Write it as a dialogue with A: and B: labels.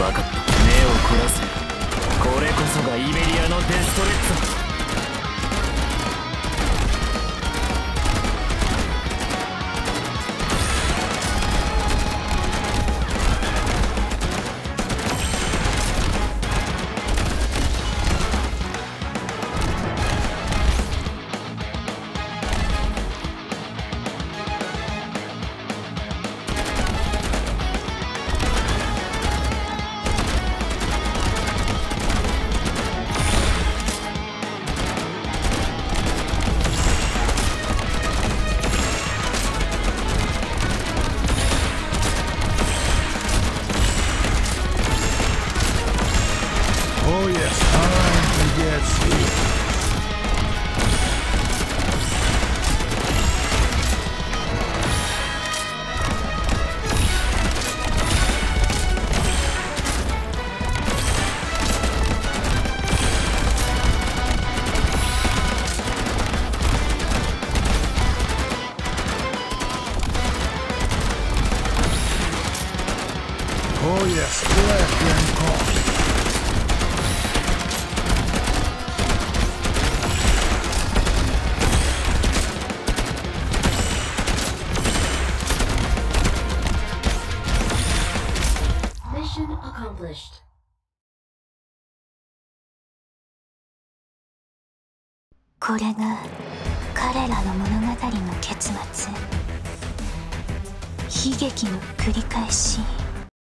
A: 分かった目を凝らせこれこそがイベリアのデストレッツ
B: yes. Alright, yes. Oh yes, black and
C: coffee. accomplished.
D: これが彼らの物語の結末悲劇の繰り返し。